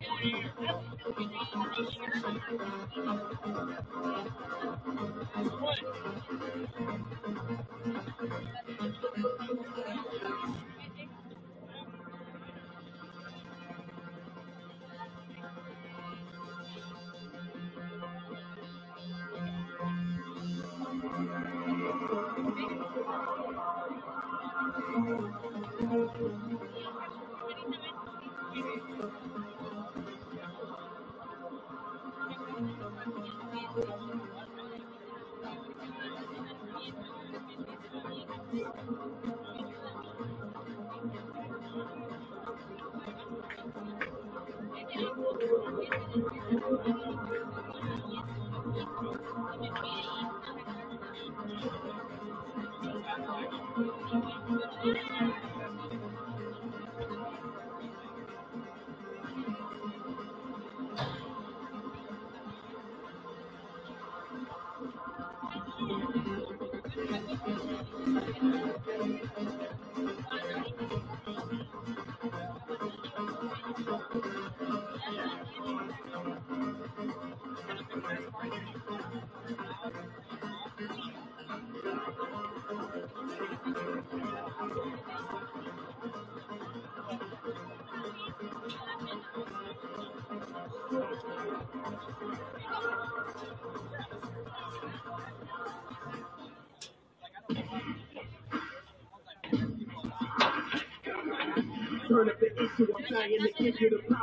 Turn issue, I'm trying to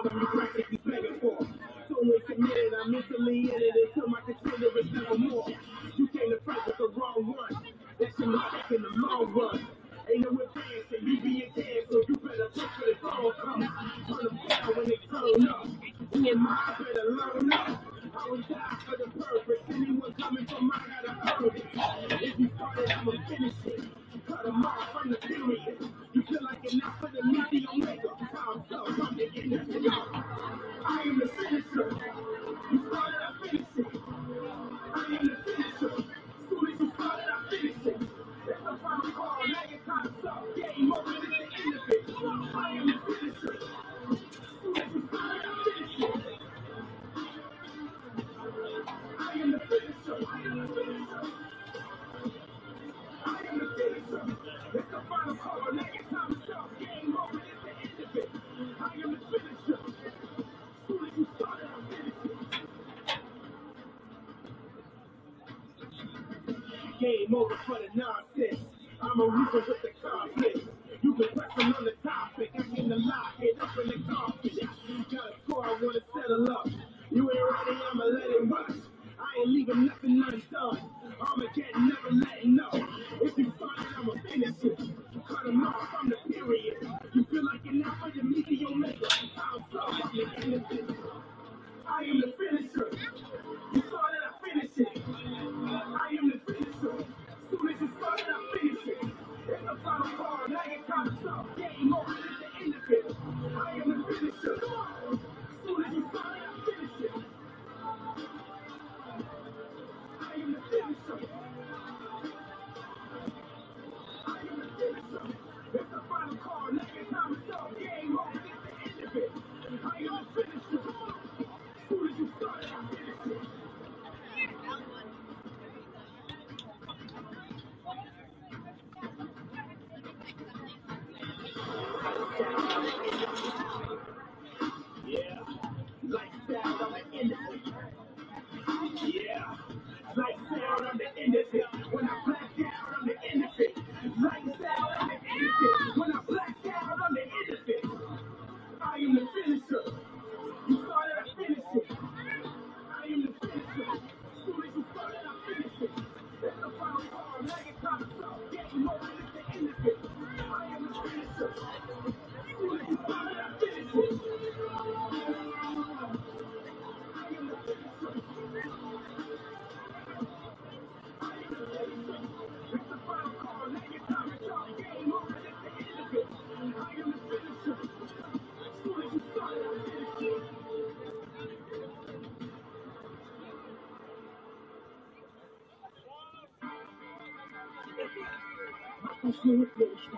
Ich lieb dich,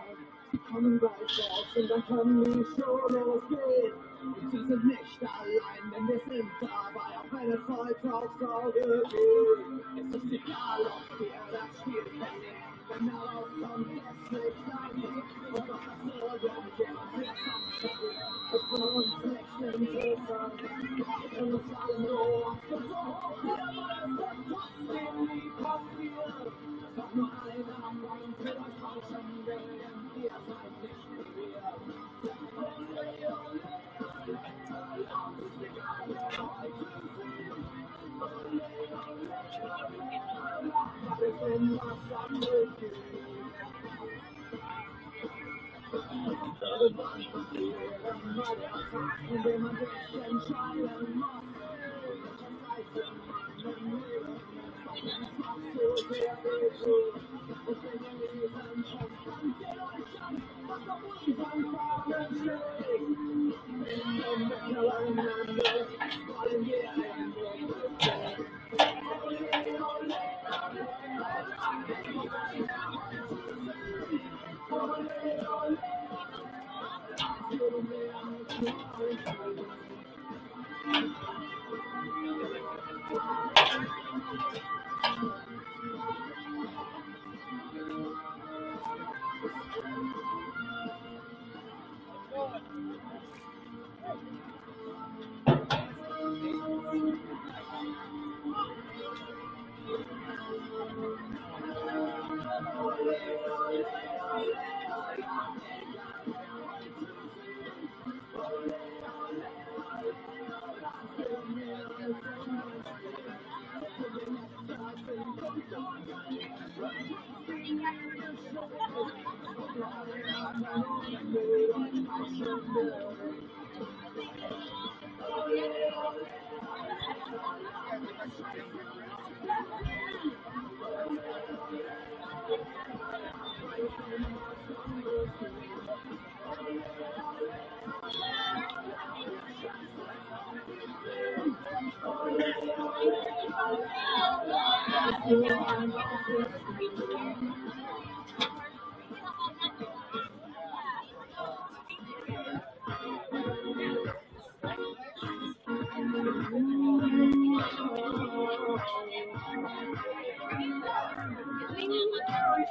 komm gleich raus und dann kann ich schon losgehen. Sie sind nicht allein, denn wir sind dabei, auch wenn es heute aufs Auge geht. This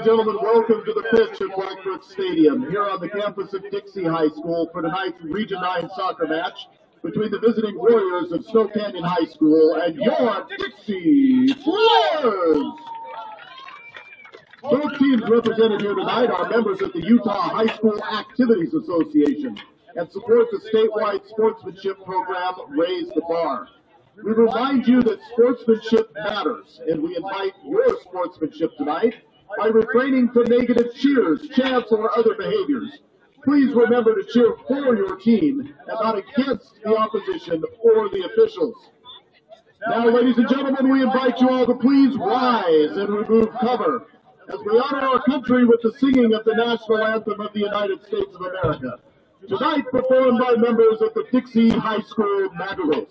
and gentlemen, welcome to the pitch at Blackbrook Stadium, here on the campus of Dixie High School for tonight's Region 9 soccer match between the visiting Warriors of Snow Canyon High School and your Dixie Flyers. Both teams represented here tonight are members of the Utah High School Activities Association. and support the statewide sportsmanship program Raise the Bar. We remind you that sportsmanship matters, and we invite your sportsmanship tonight by refraining from negative cheers, chants, or other behaviors. Please remember to cheer for your team and not against the opposition or the officials. Now, ladies and gentlemen, we invite you all to please rise and remove cover as we honor our country with the singing of the national anthem of the United States of America. Tonight, performed by members of the Dixie High School Magoos.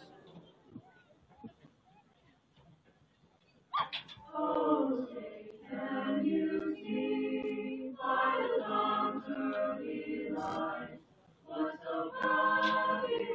Oh, early light so proudly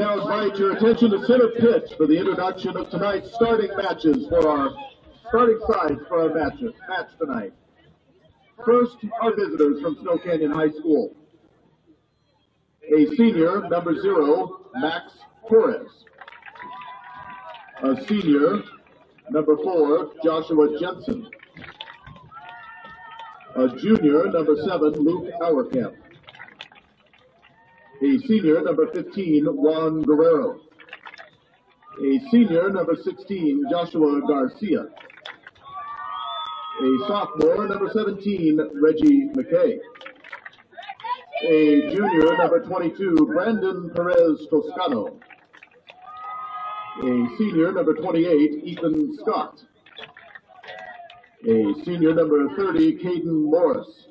now invite your attention to center pitch for the introduction of tonight's starting matches for our starting sides for our matches match tonight. First, our visitors from Snow Canyon High School. A senior, number zero, Max Torres. A senior, number four, Joshua Jensen. A junior, number seven, Luke Auerkamp. A senior, number 15, Juan Guerrero. A senior, number 16, Joshua Garcia. A sophomore, number 17, Reggie McKay. A junior, number 22, Brandon Perez Toscano. A senior, number 28, Ethan Scott. A senior, number 30, Caden Morris.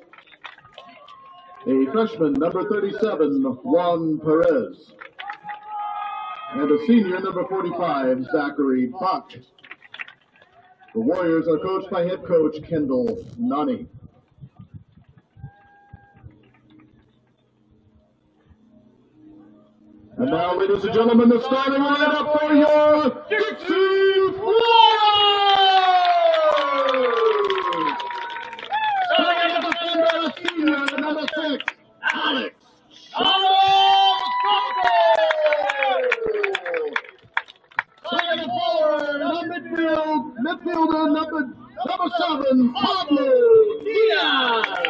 A freshman, number 37, Juan Perez. And a senior, number 45, Zachary Buck. The Warriors are coached by head coach Kendall Nani. And now, ladies and gentlemen, the starting lineup for your Dixie Flyers! Starting at the defender, the senior, the number six, Alex. Alex Starting forward, on midfield, midfielder number number seven, Pablo Diaz.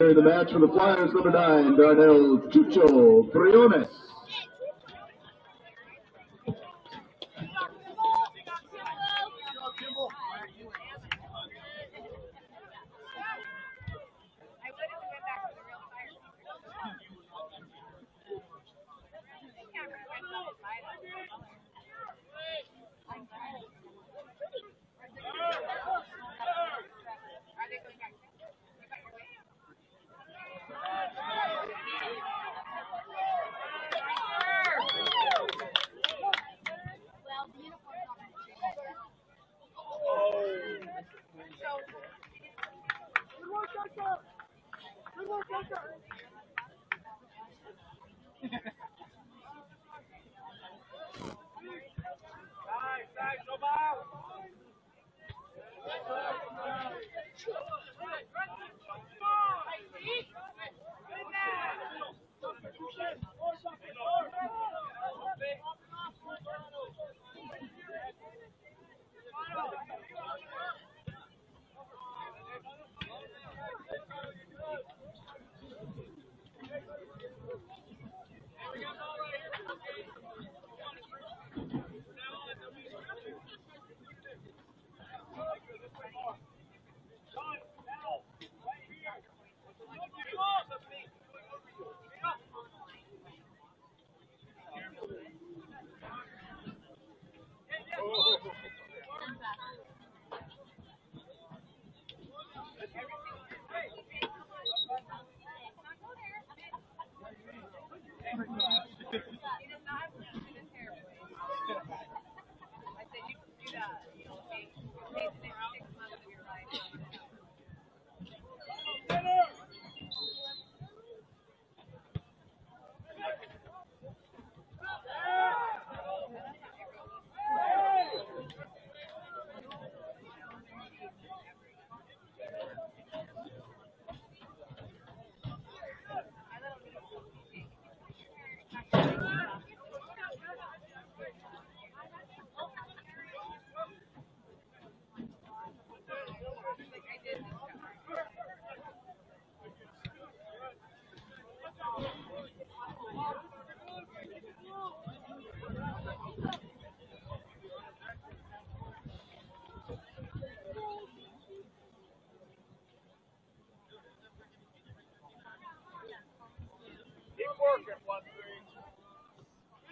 In the match for the Flyers, number nine, Darnell Chucho Briones.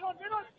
on, get on.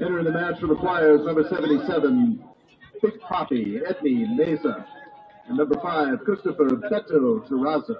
Entering the match for the Flyers, number 77, Big Poppy, Edney Mesa. And number 5, Christopher Beto Terraza.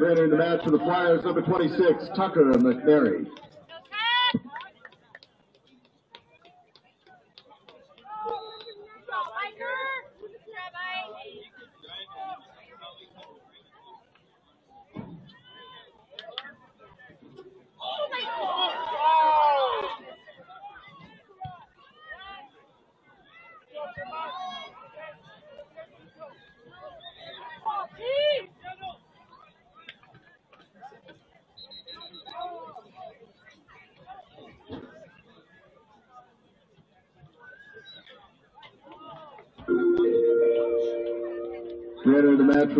Entering the match for the Flyers, number 26, Tucker McNary.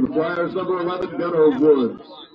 The Flyers, number 11, Gunnar Woods.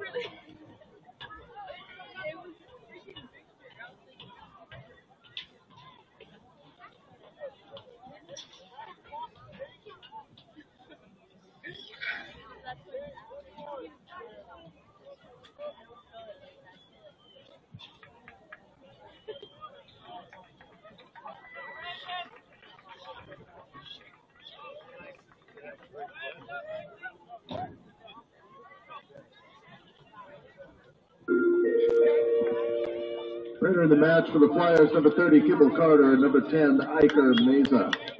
Really? Trainer in the match for the Flyers, number 30, Kimball Carter, and number 10, Iker Meza.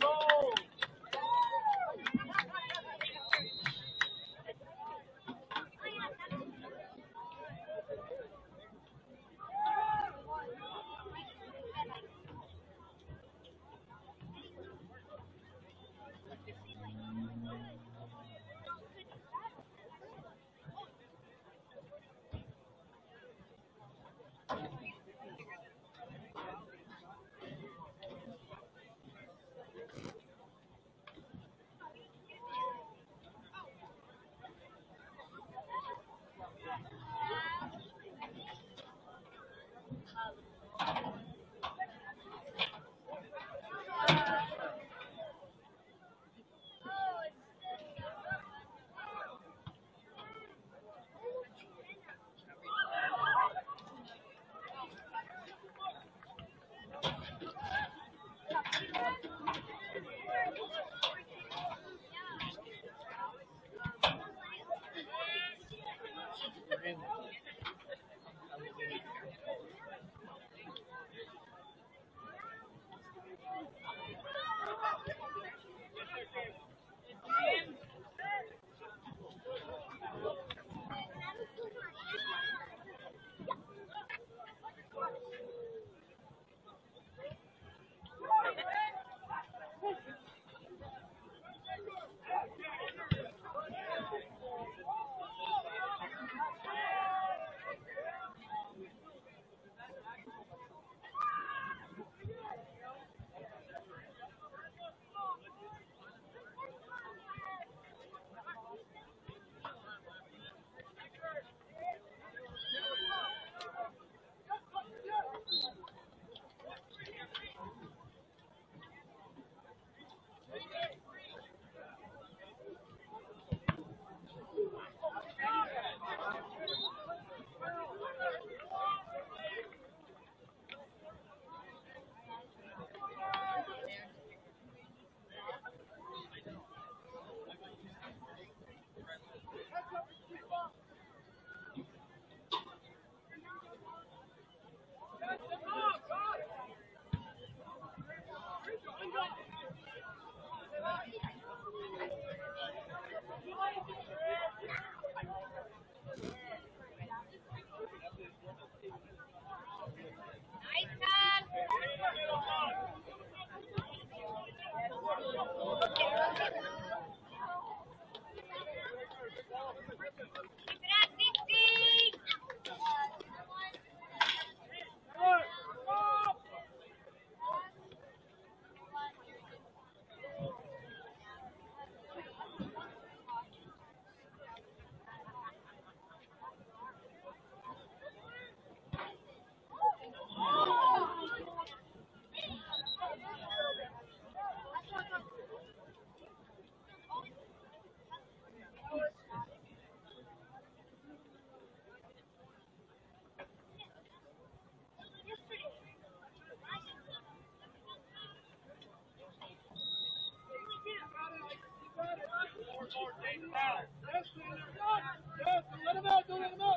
Let them out, don't let them out.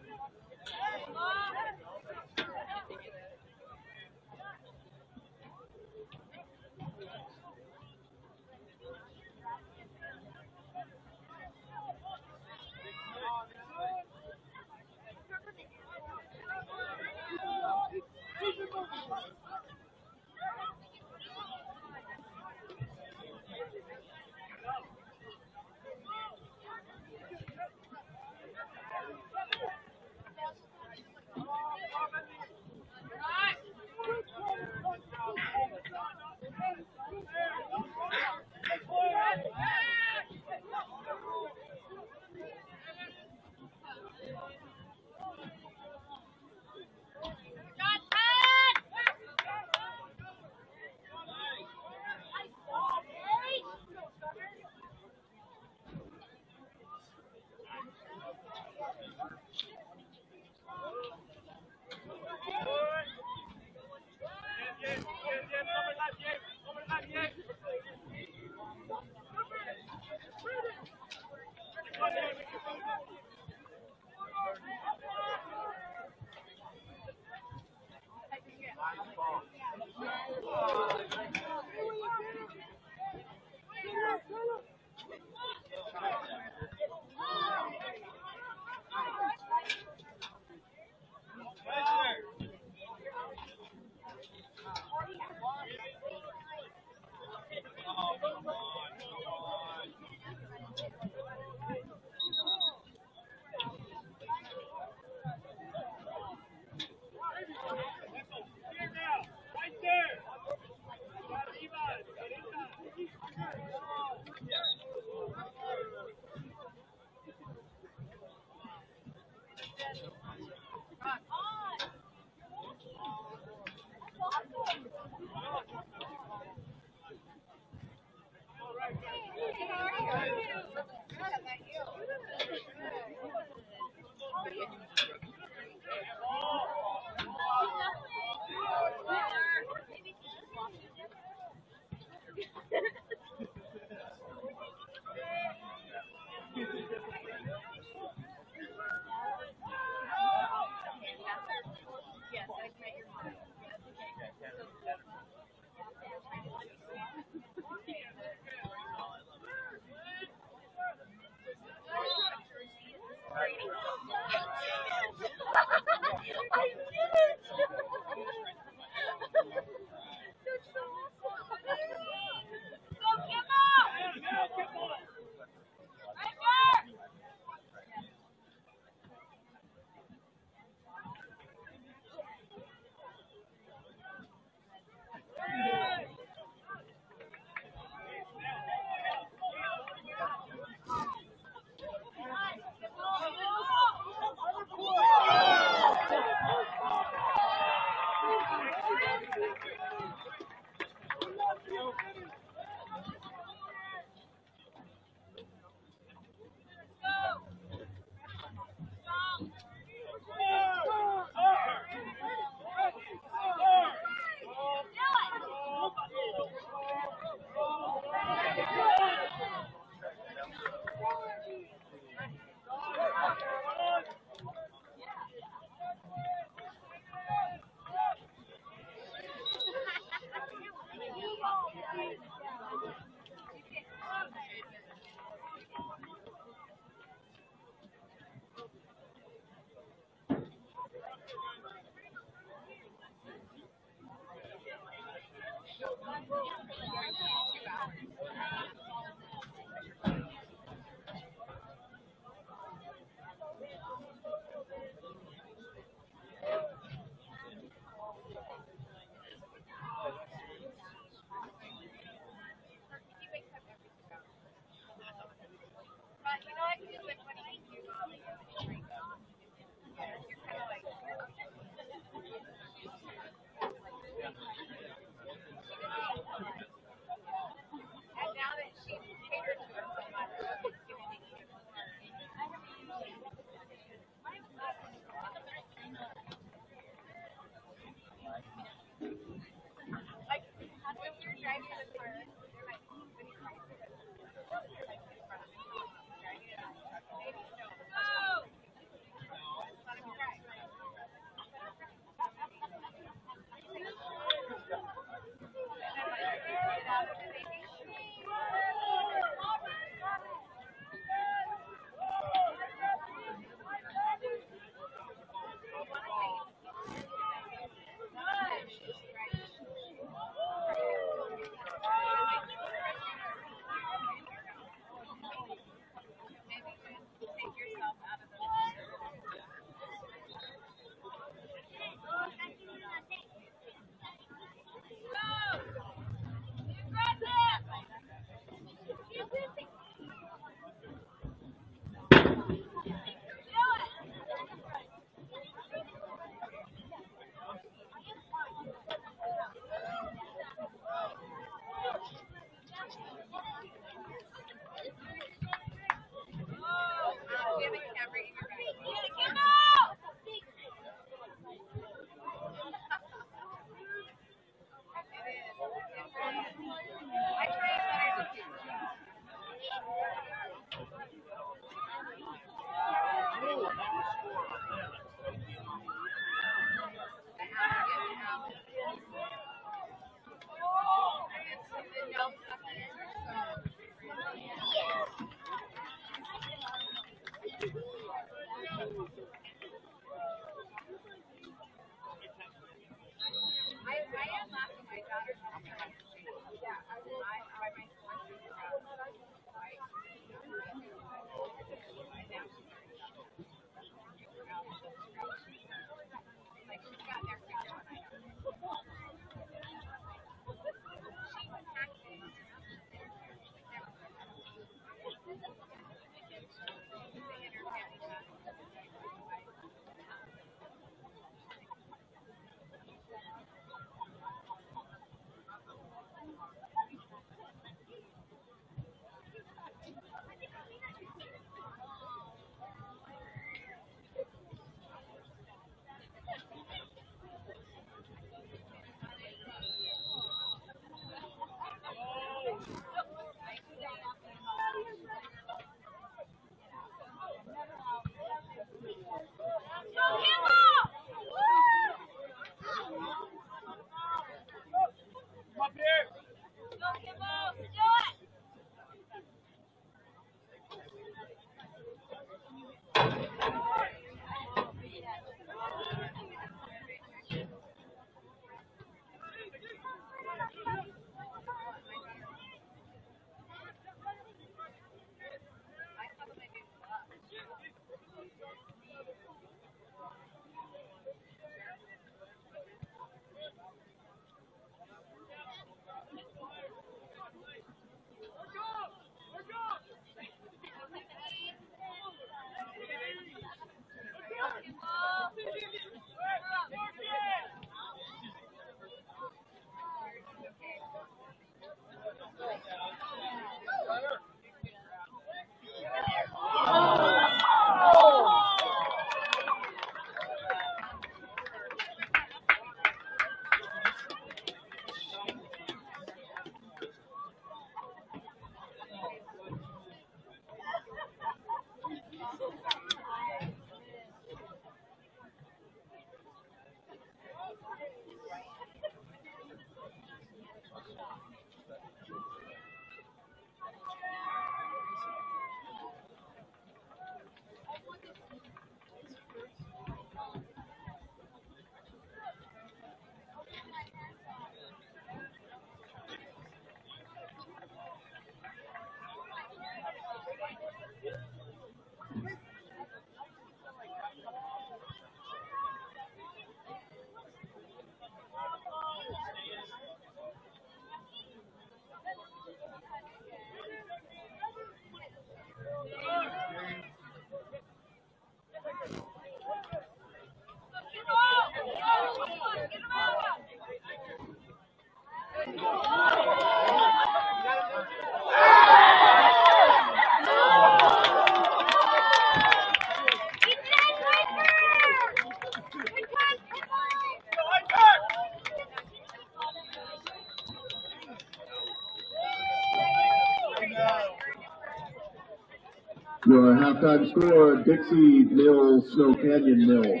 Halftime score, Dixie nil, Snow Canyon nil.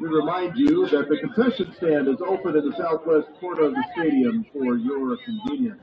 We remind you that the concession stand is open in the southwest corner of the stadium for your convenience.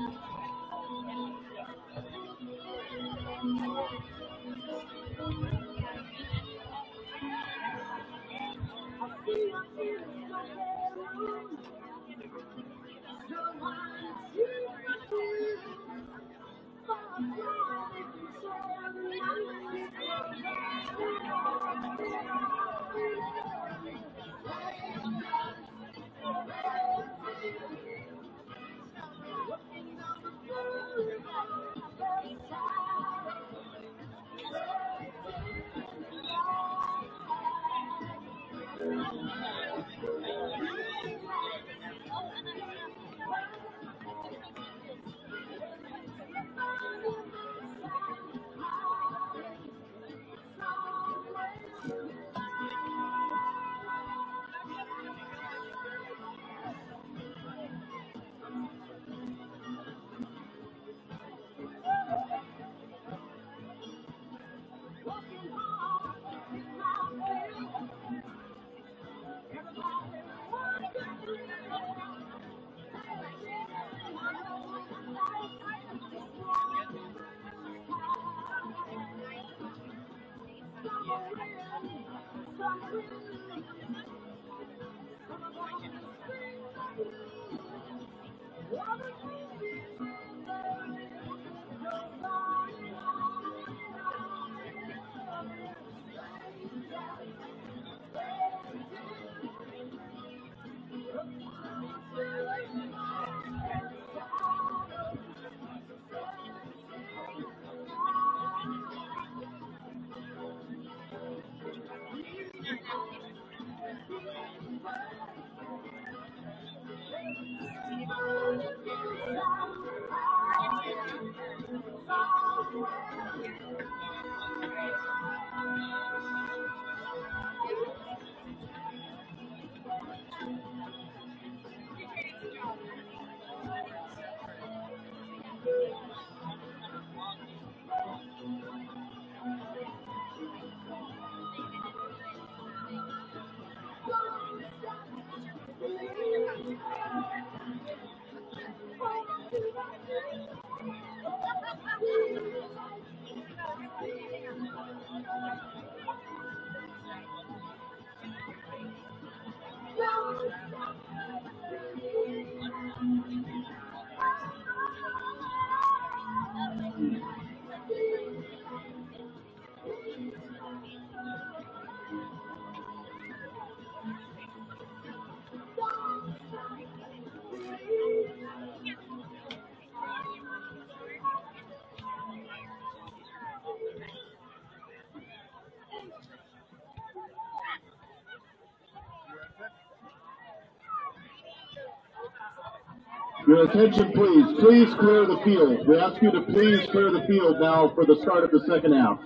attention, please. Please clear the field. We ask you to please clear the field now for the start of the second half.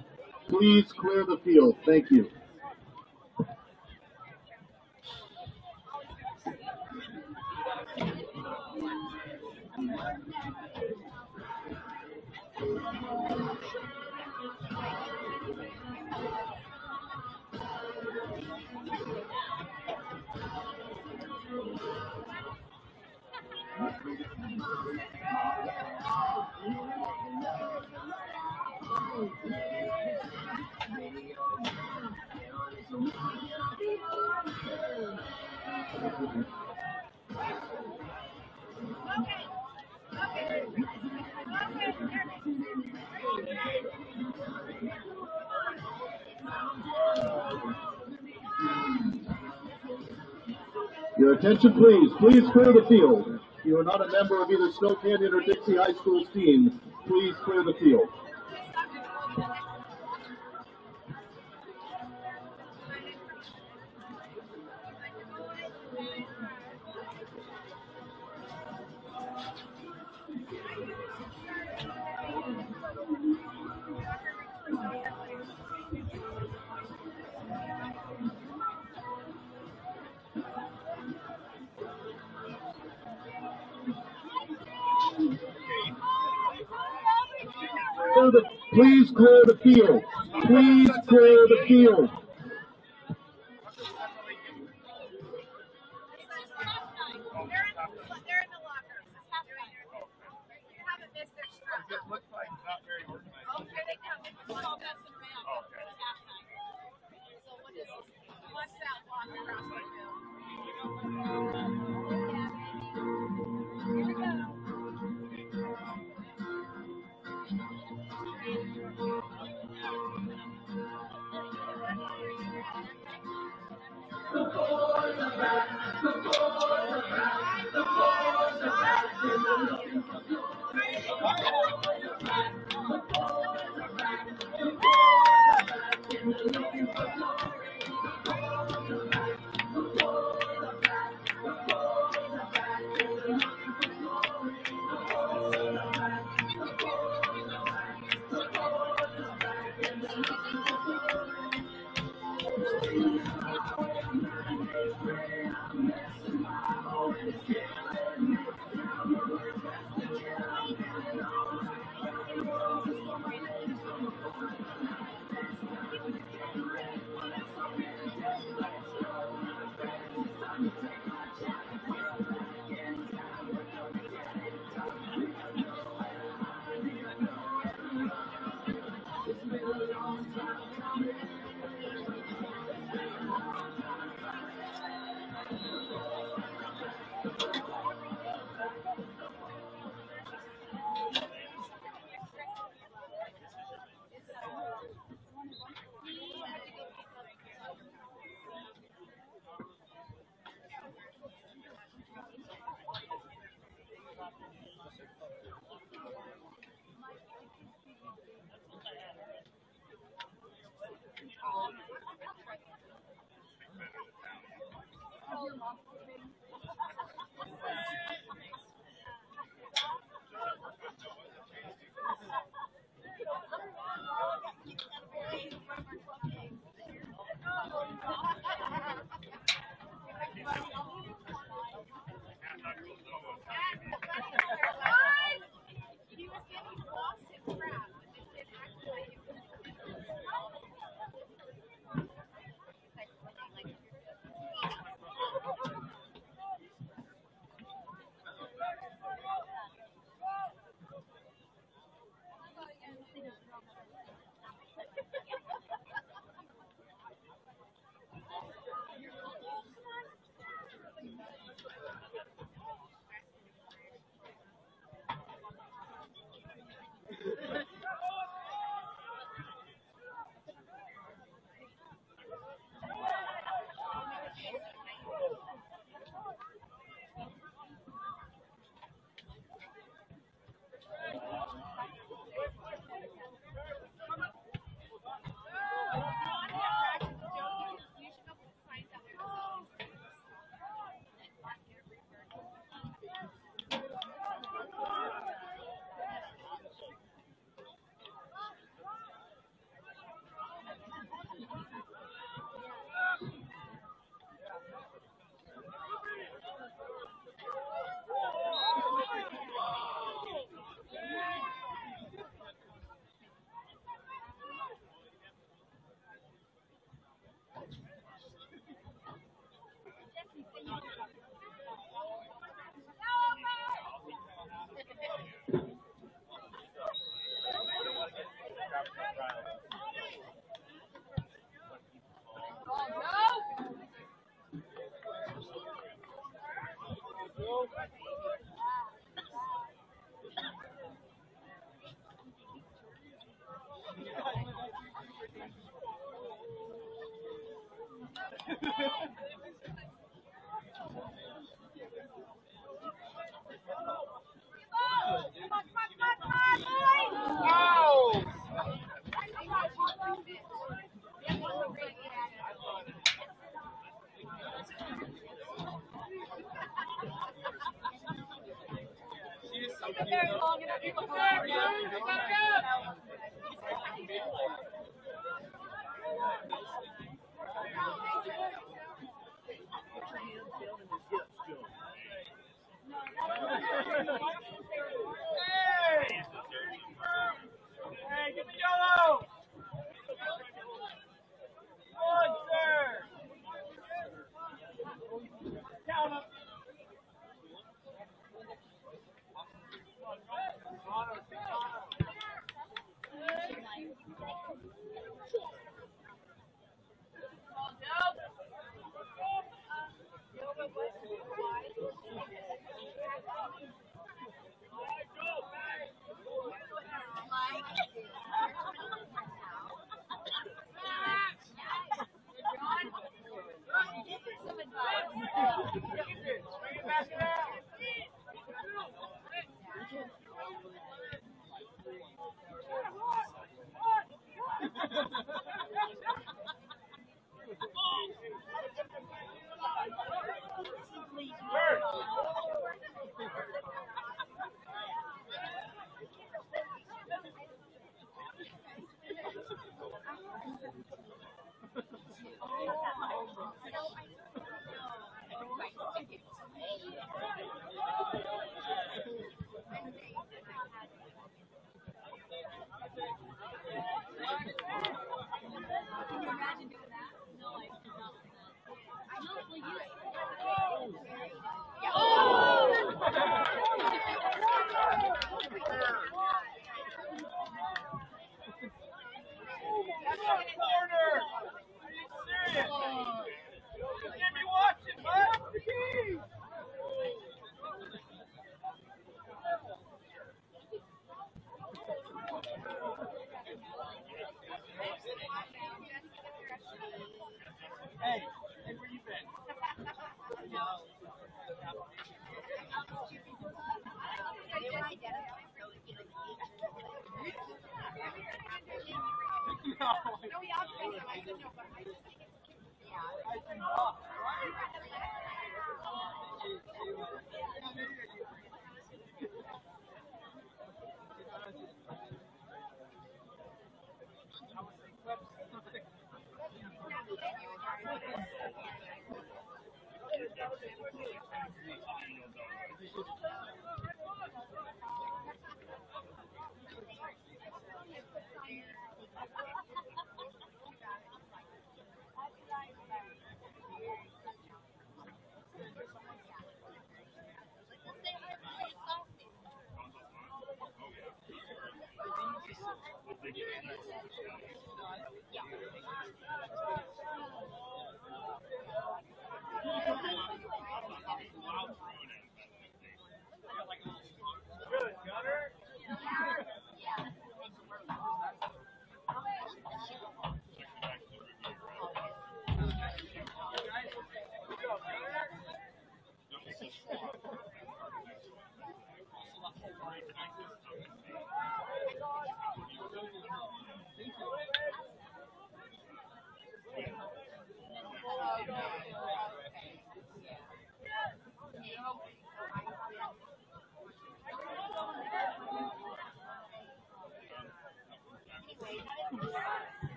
Please clear the field. Thank you. Attention, please. Please clear the field. If you are not a member of either Snow Canyon or Dixie High School's team, please clear the field.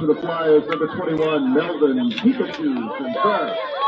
For the Flyers, number 21, Melvin Pikachu from First.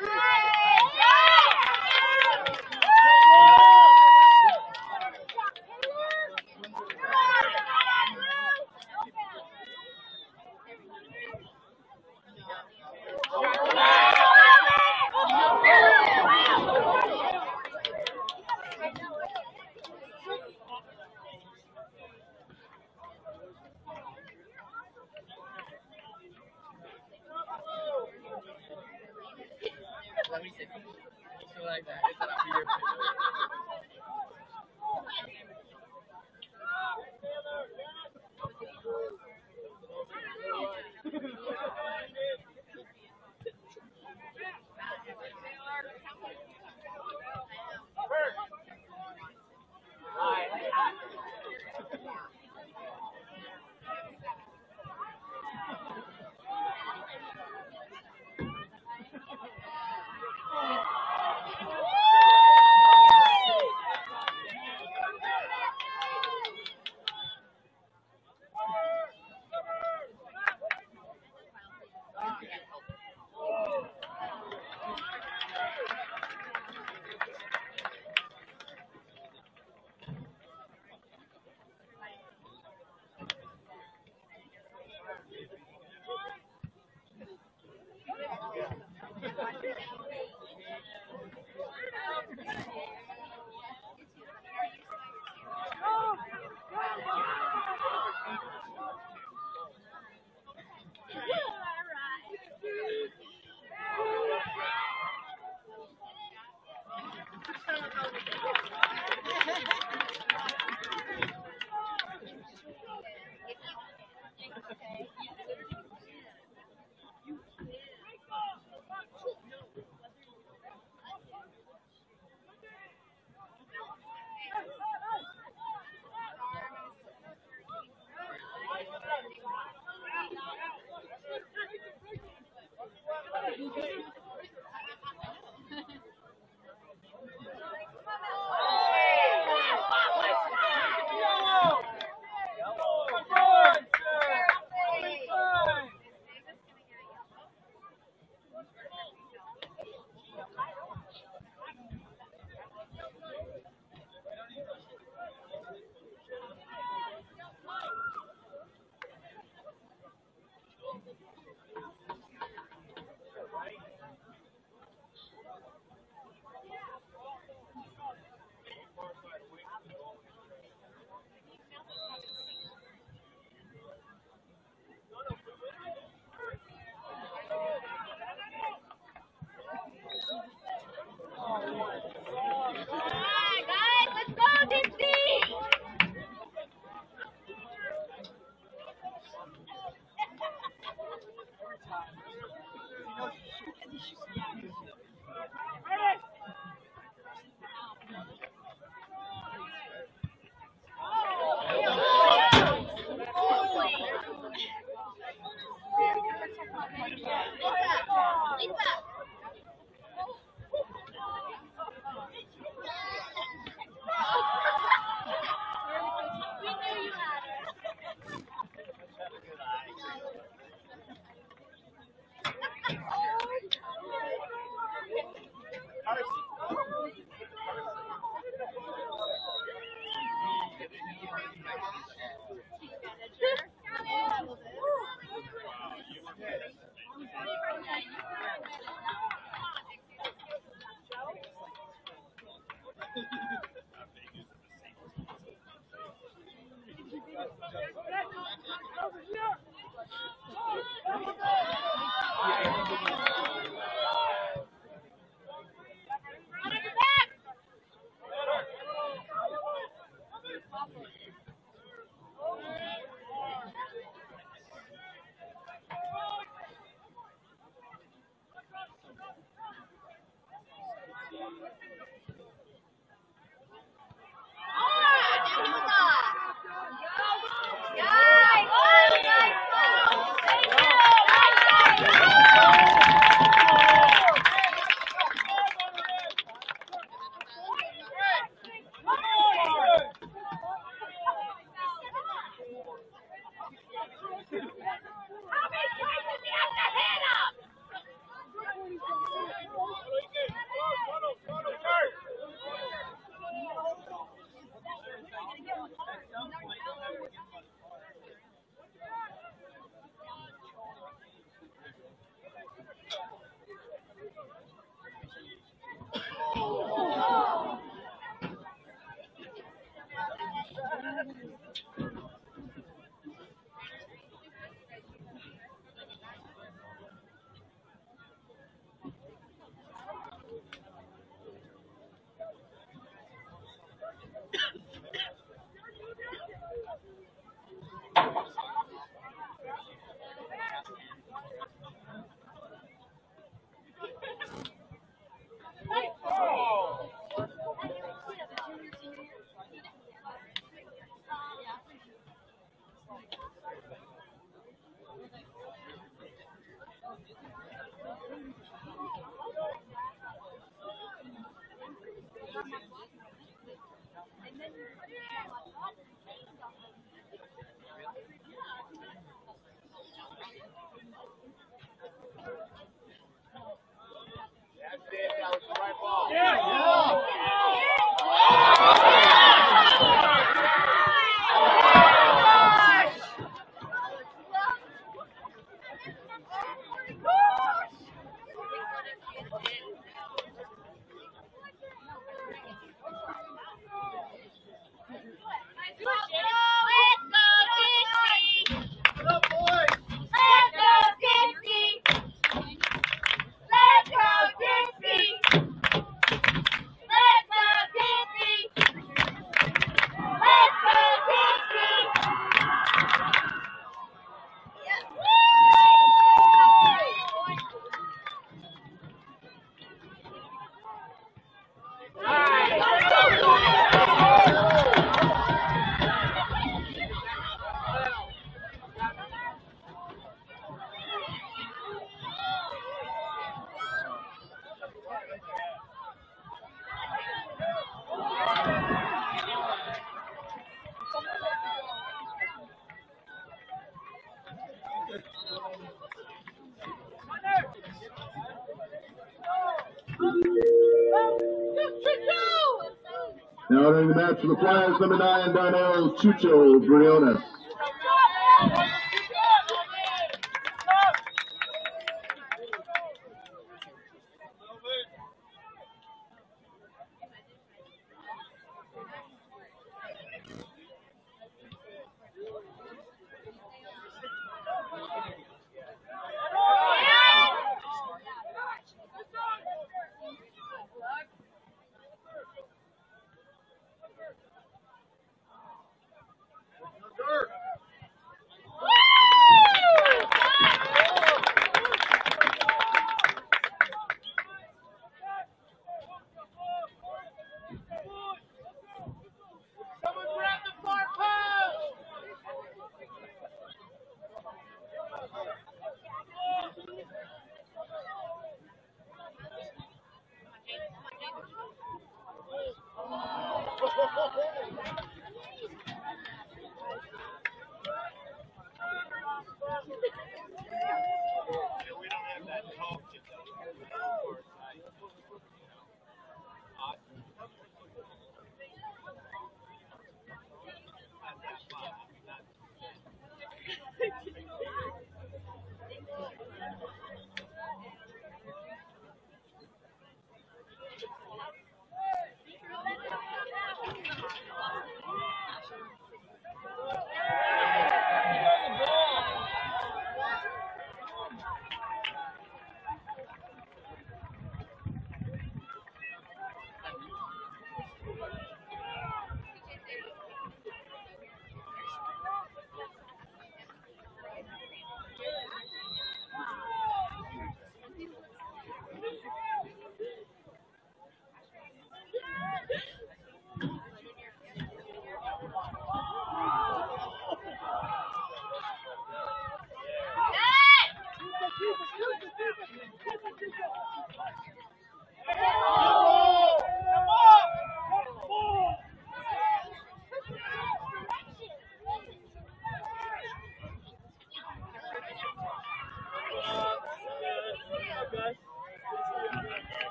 Yeah. the match the Flyers, number nine, Darnell Chucho Briones.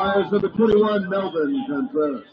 Flyers, number 21, Melvin Contreras.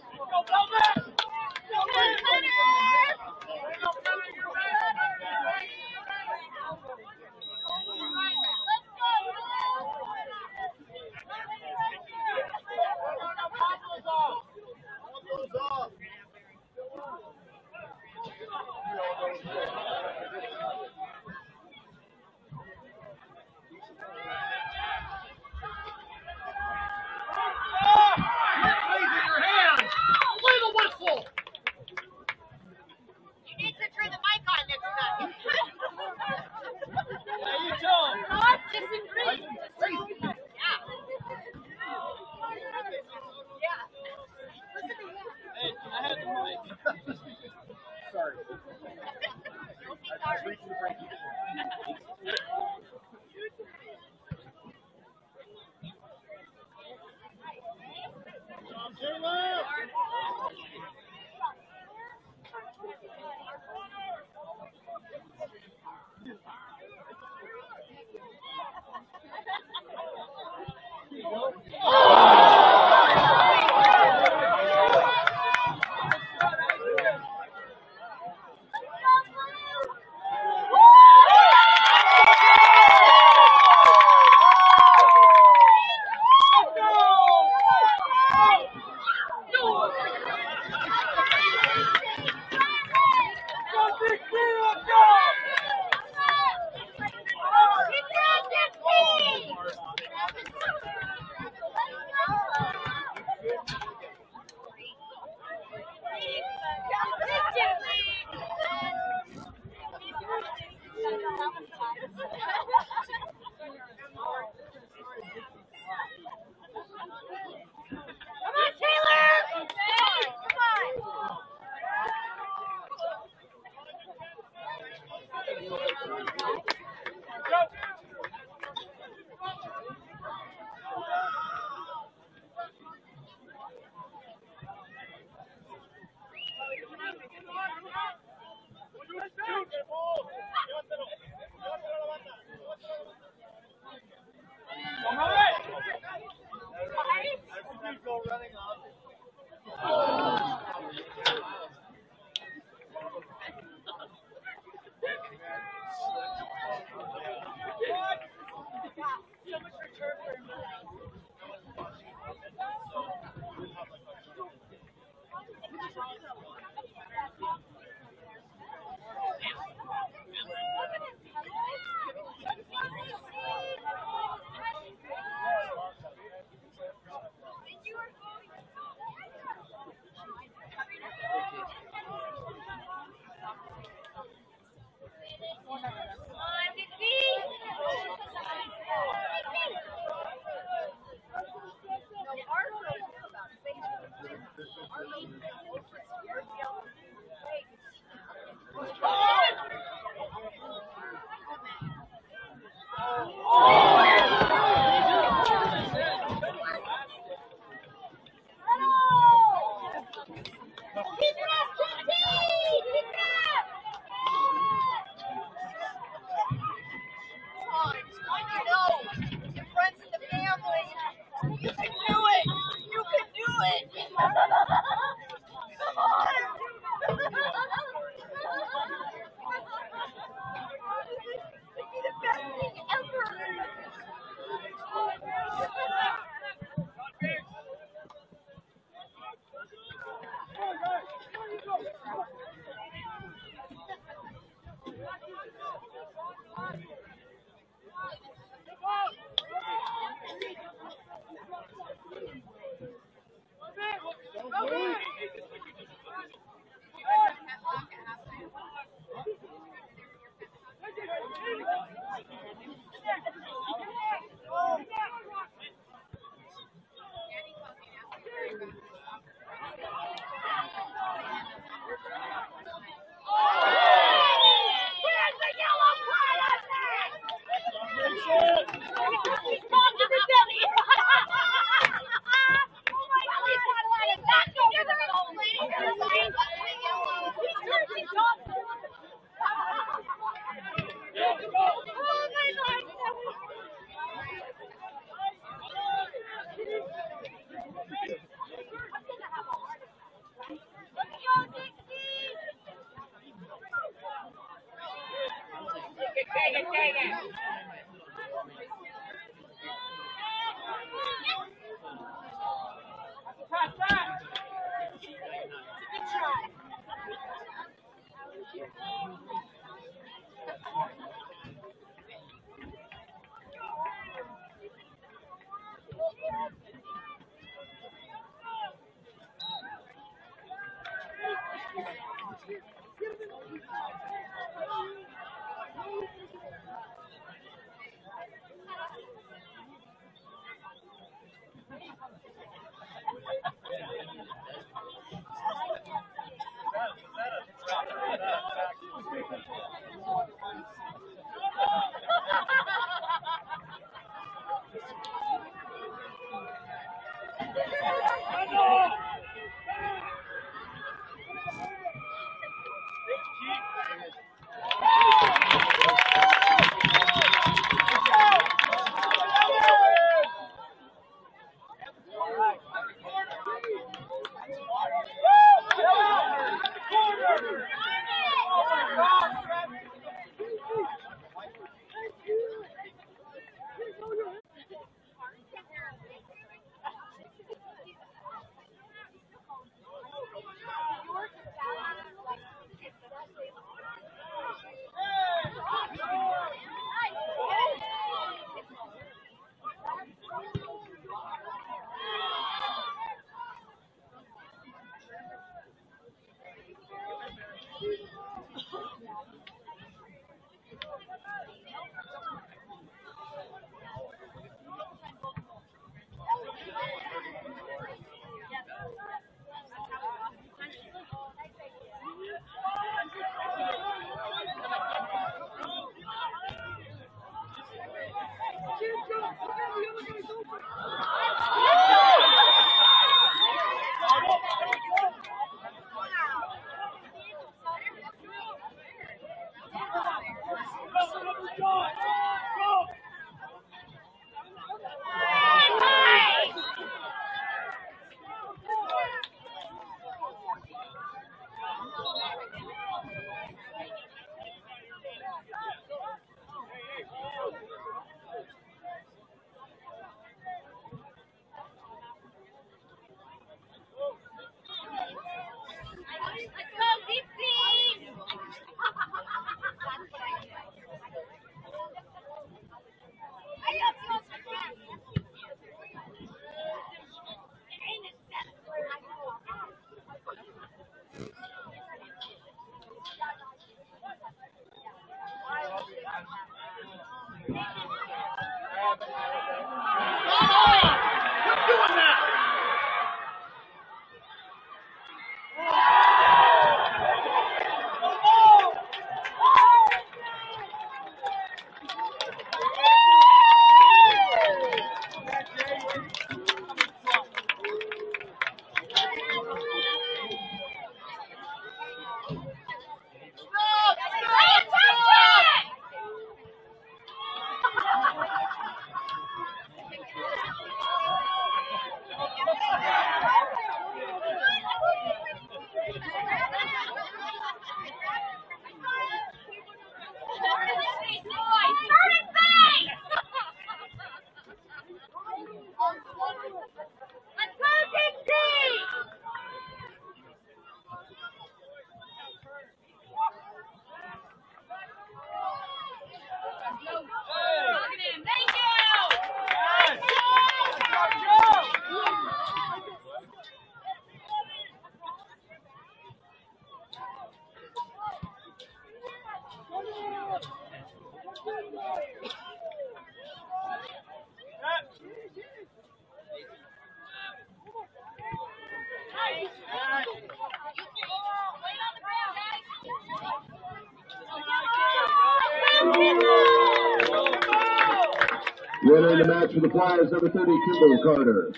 For the Flyers, number 30, Kimball Carter.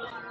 Stop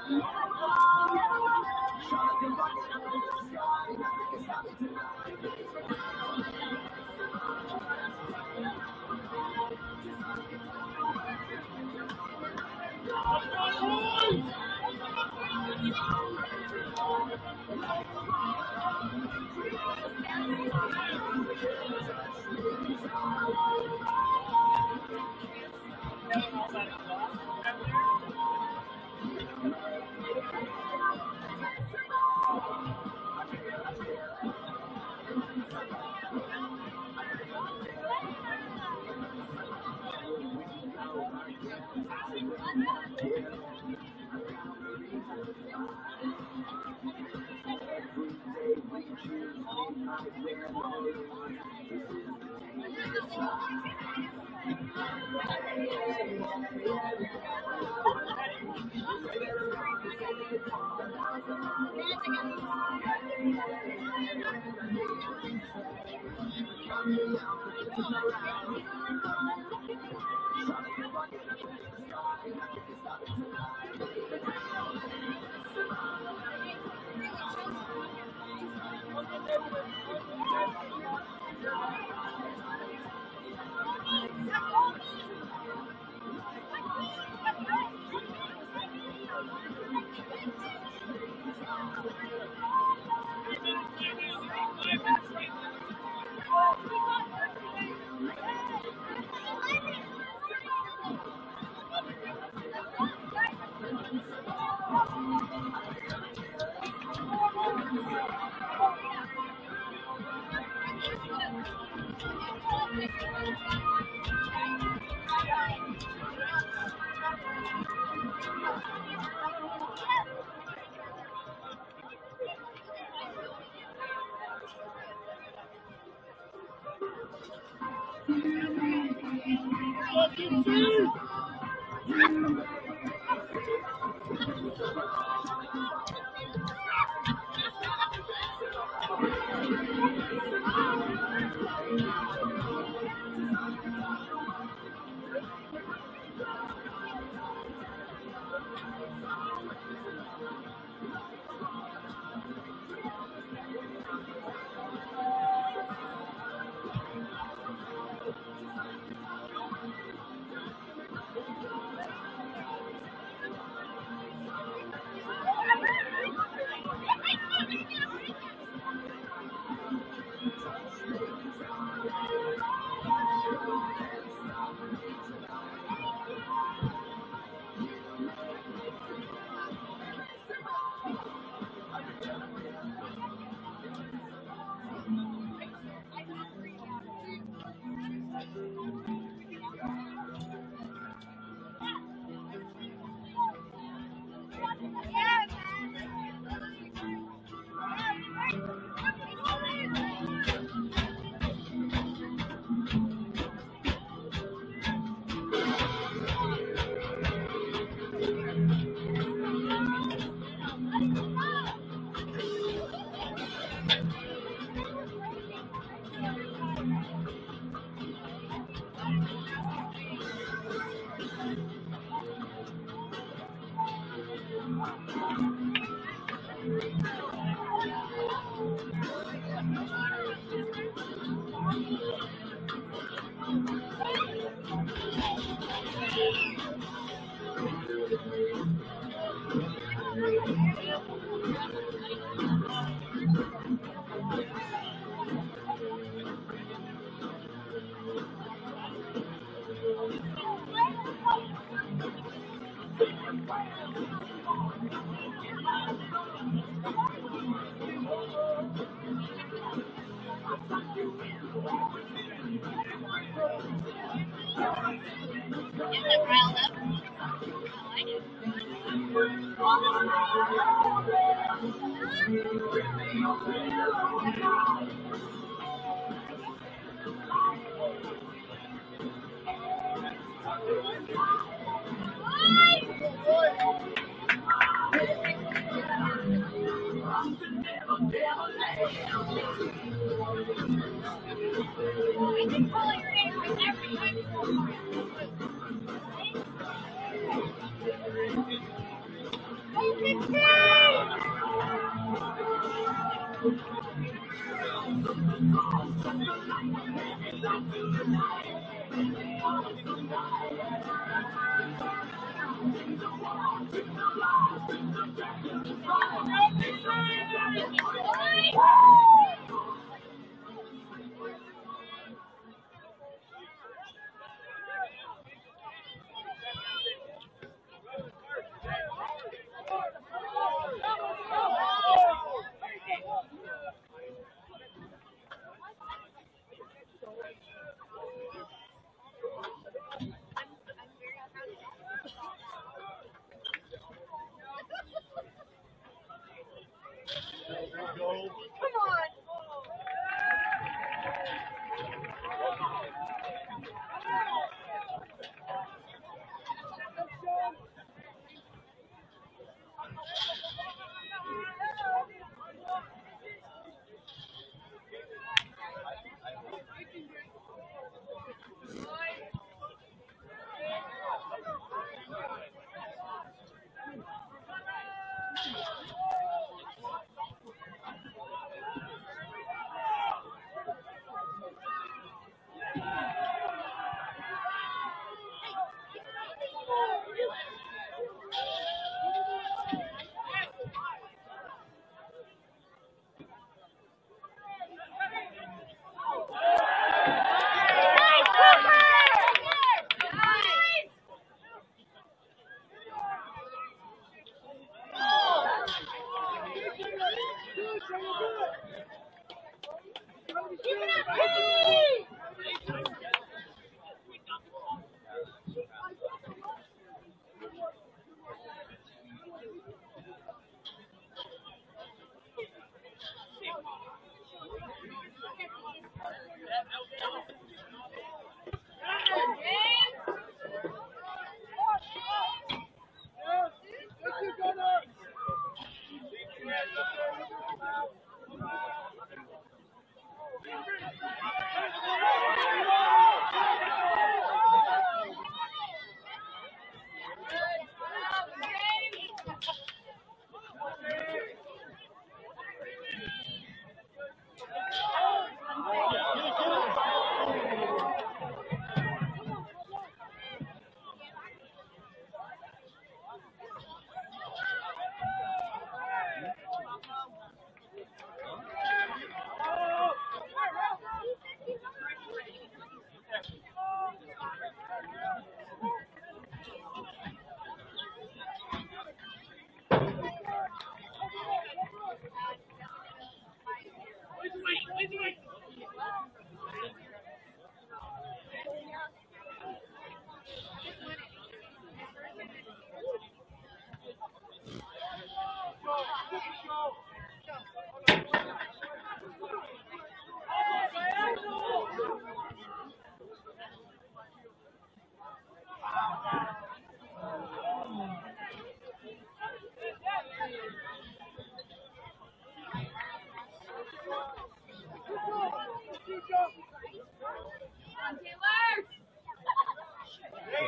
Thank you.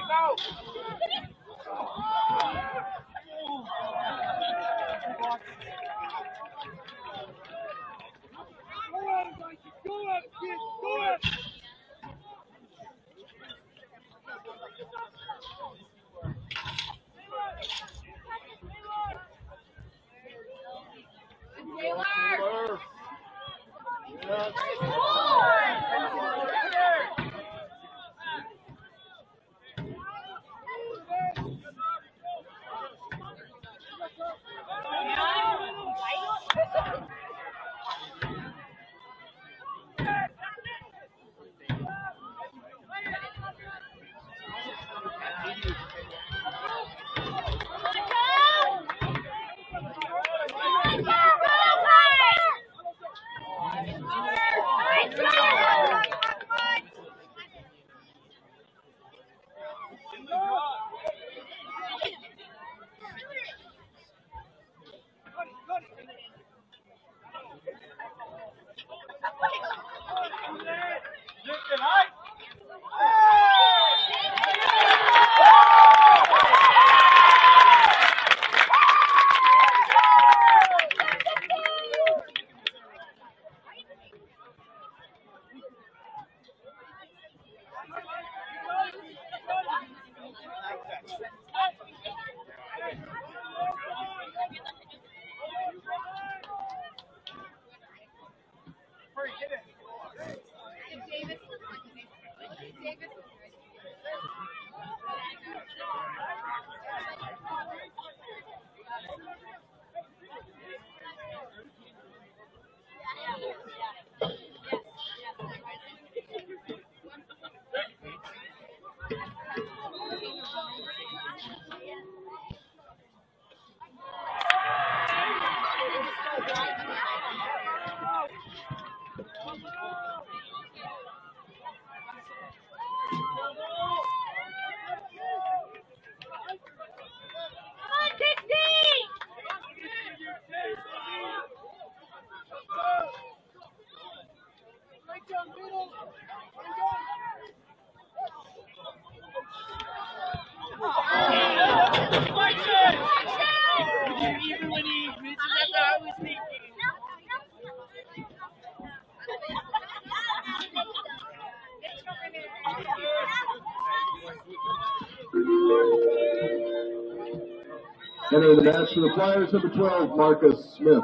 Taylor. The the Flyers, number 12, Marcus Smith.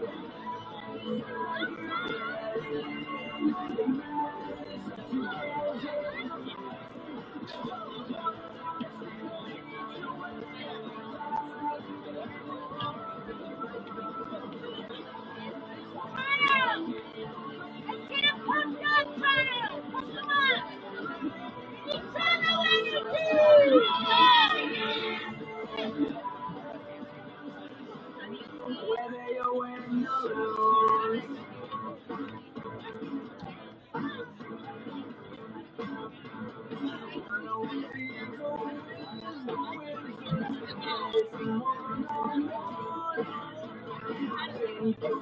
Eternal energy! Let's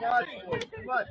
Too much,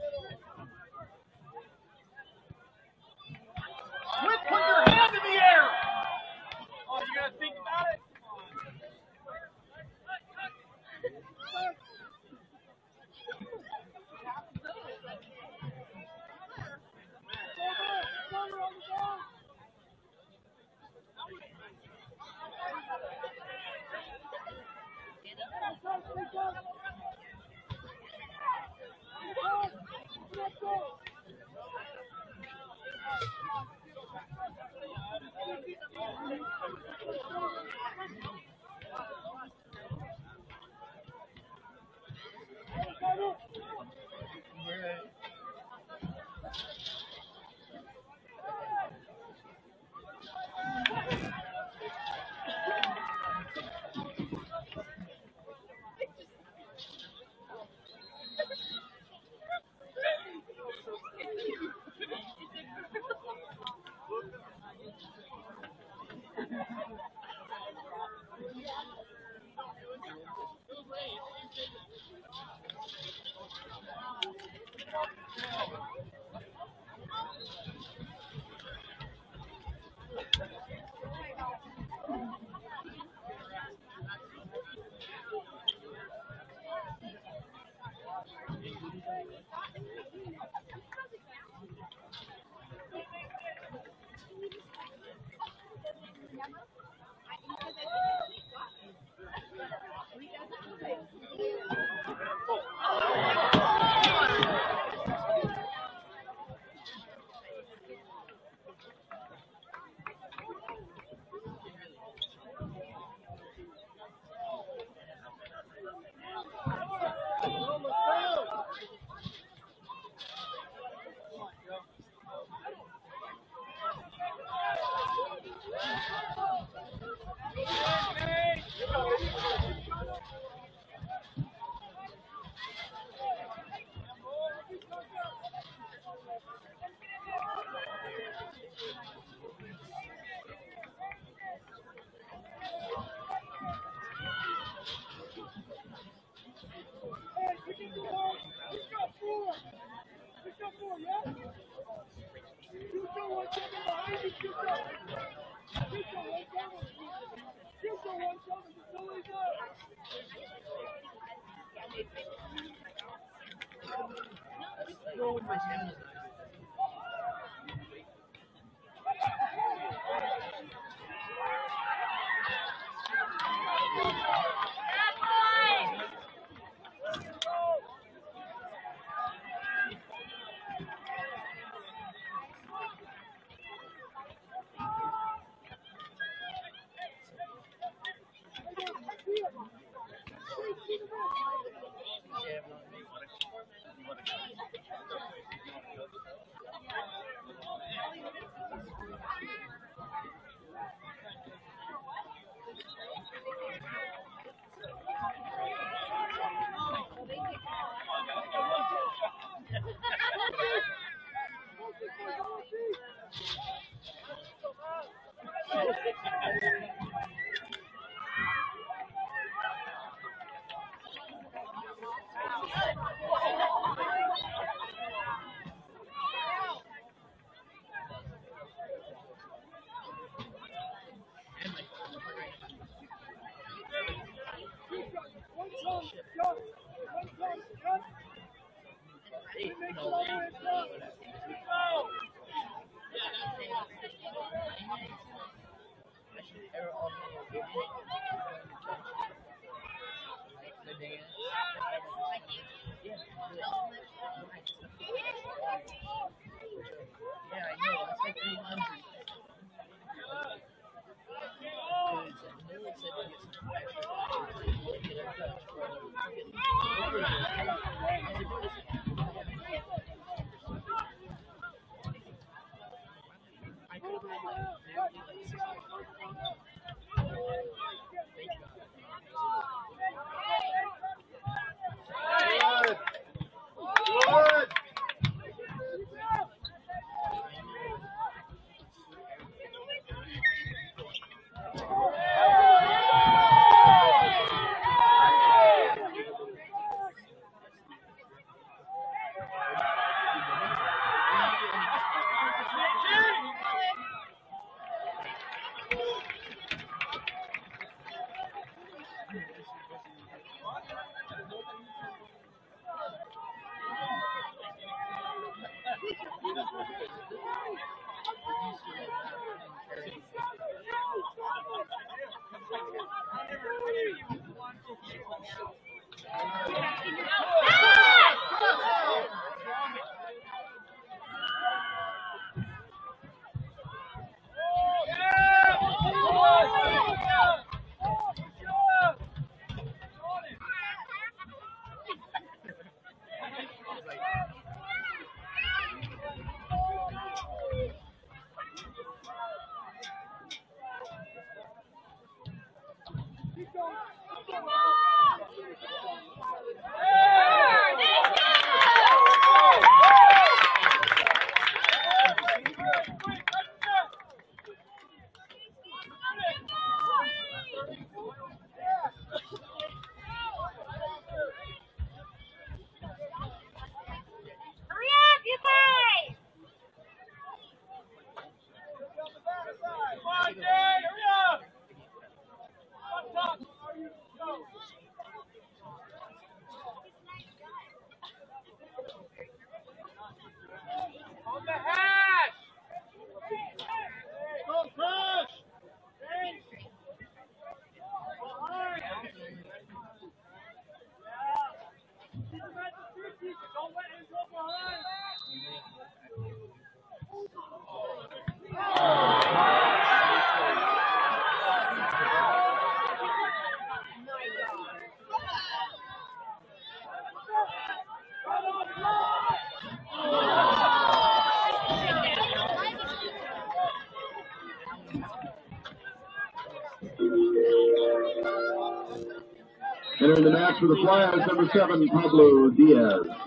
Entering the match for the Flyers, number seven, Pablo Diaz.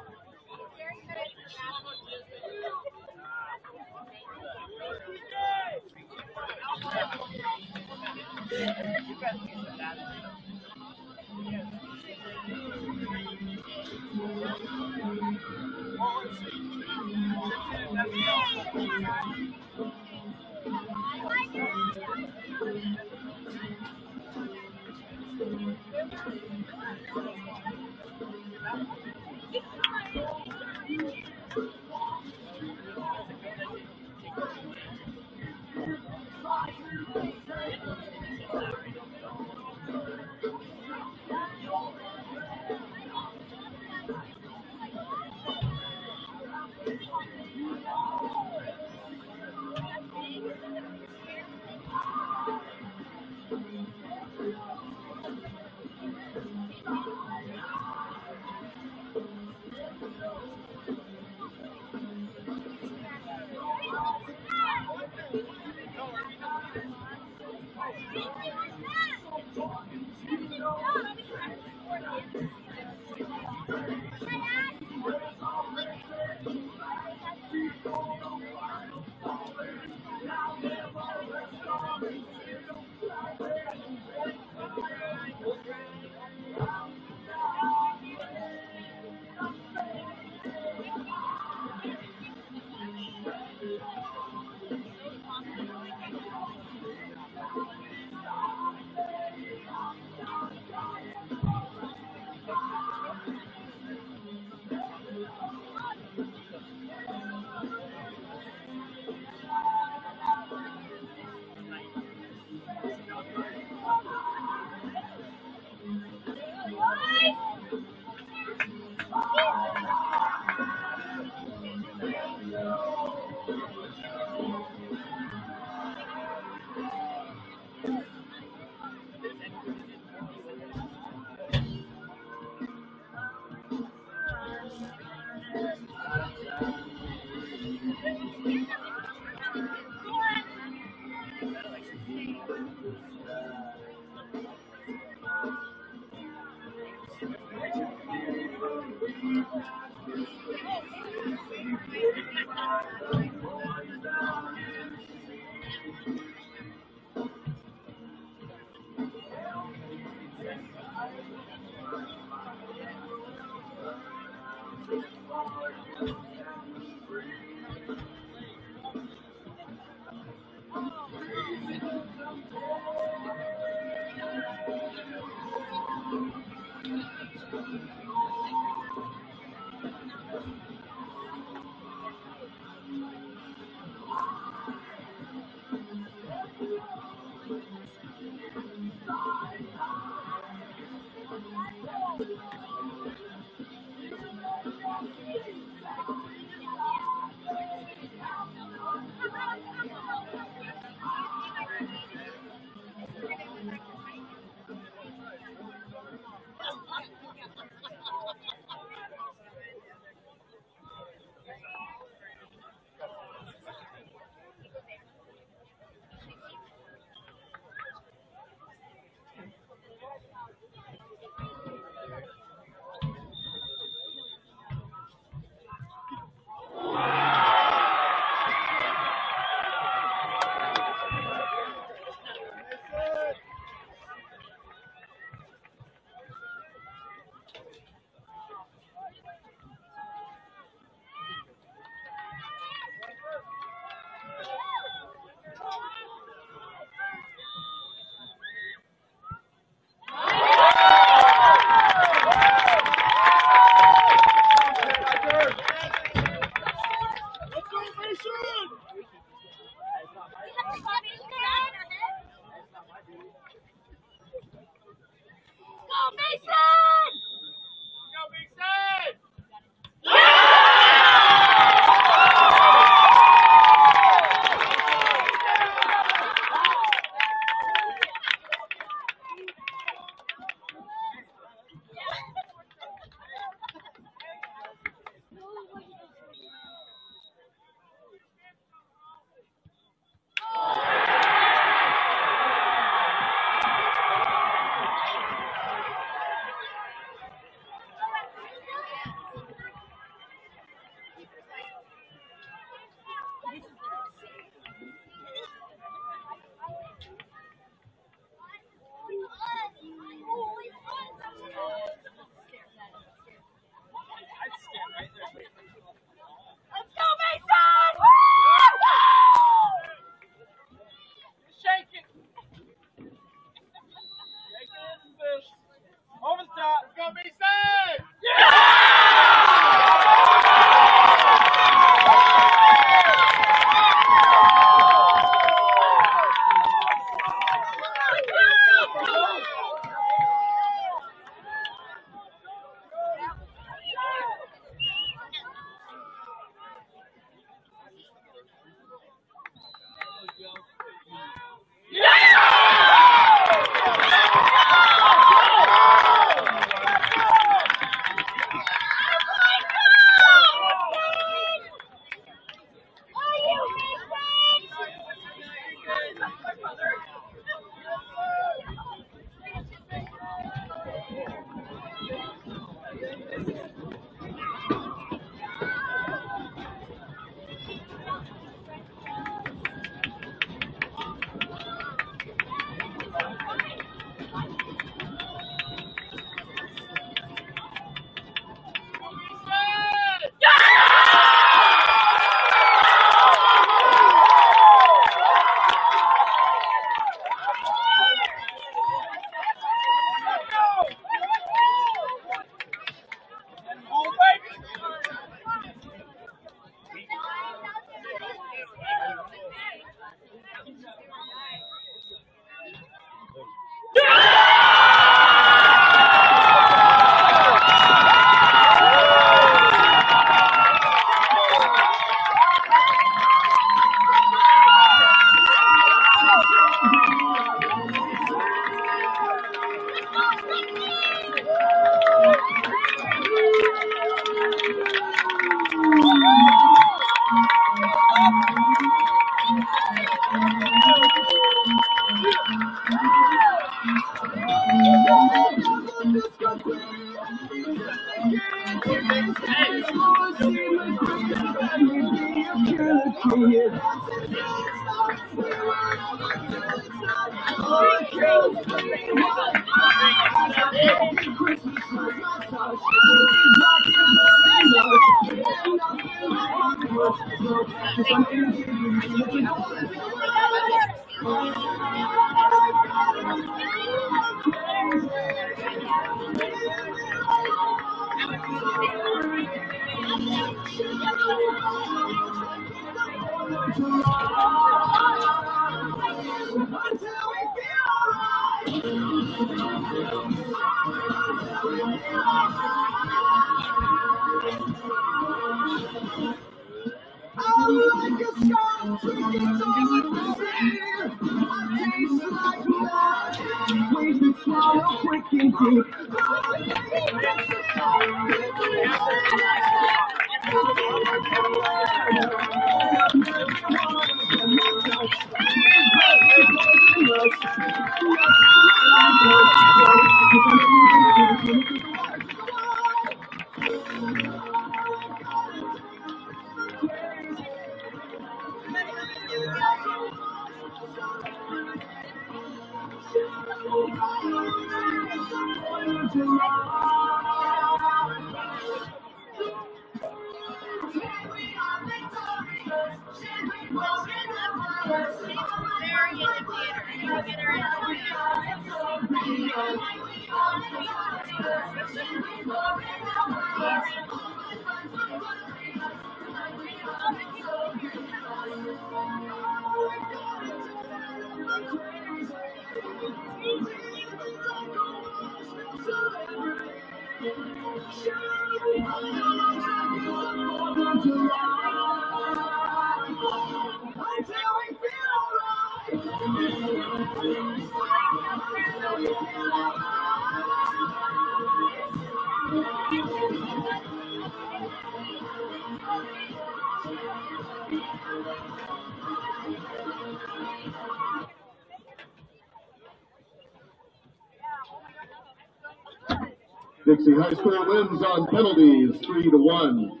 High School wins on penalties, three to one.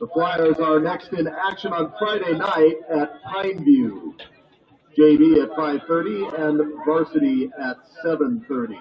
The Flyers are next in action on Friday night at Pineview. JV at 5.30 and varsity at 7.30.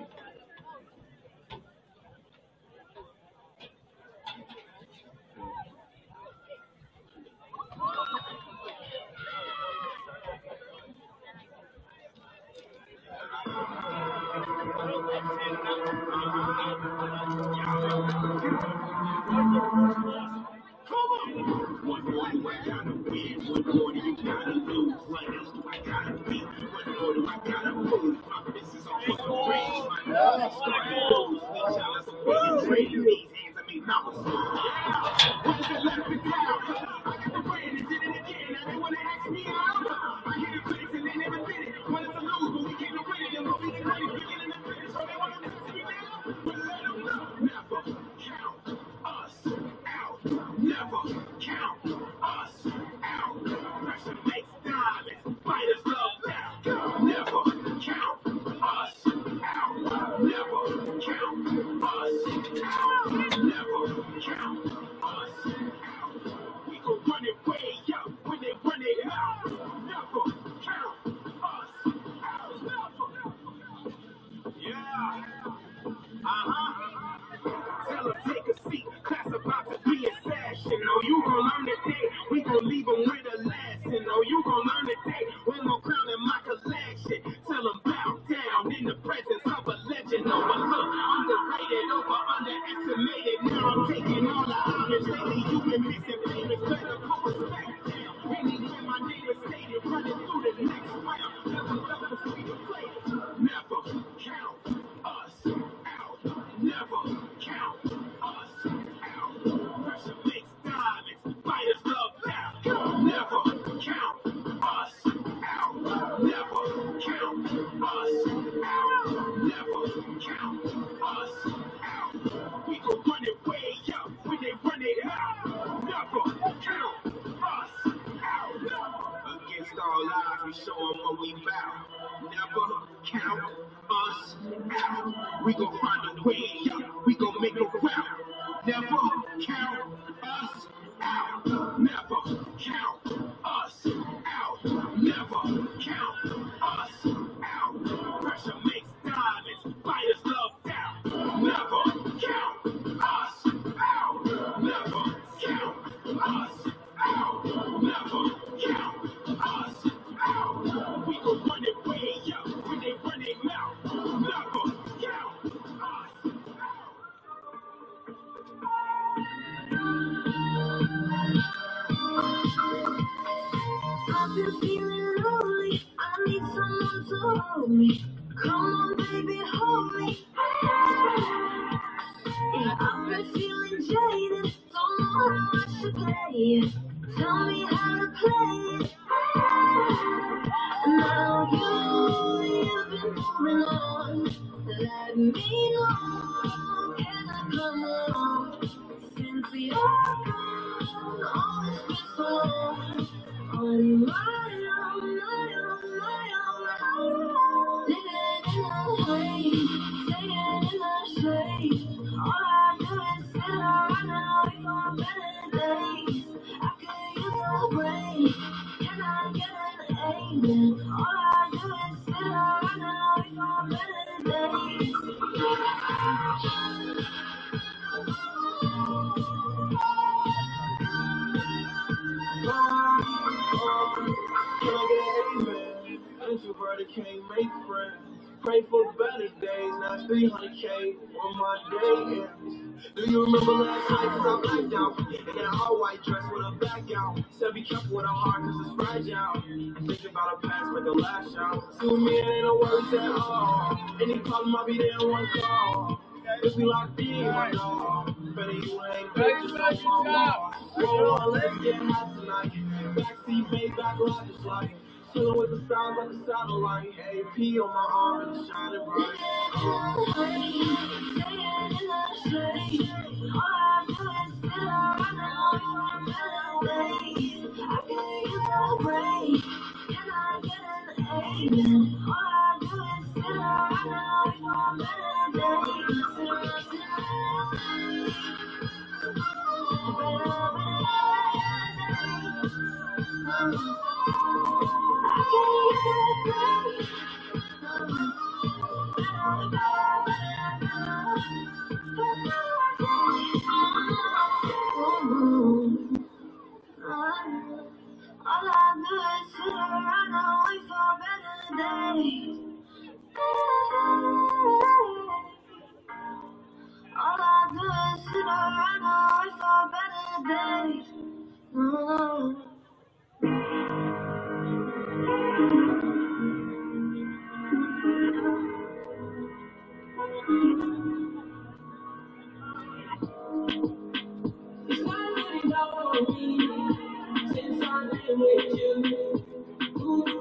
cause fragile. And think about a past, make a lash out. With me, ain't no worries at all. Any problem, I'll be there in one call. If we locked in, my dog. Better you ain't on my wall. Roll on, let's get hot tonight. Backseat, babe, back ride just like. Chillin' with the stars like a satellite. AP on my arm and it's shining bright. All Thank you. All I do is sit around and wait for better days. Since I've been with you. Ooh.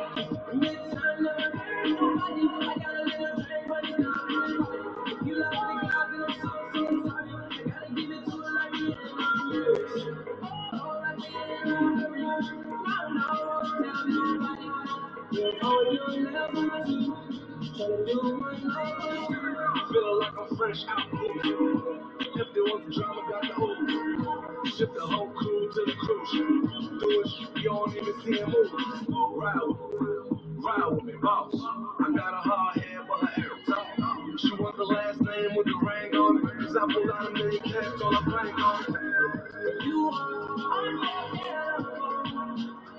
Tryna do you don't even see him move. Ride with me, boss. I got a hard head, but. She wants the last name with the ring on it. Cause I pulled out a million on are unforgettable.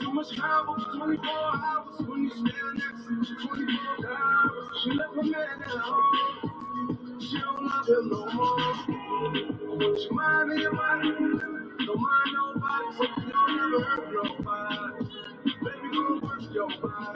Too much travel for 24 hours when you stand next to me, 24 hours. She left my man at home. She don't love him no more. But you mind mind. Don't mind nobody, so you don't ever hurt nobody. Baby, go work your body.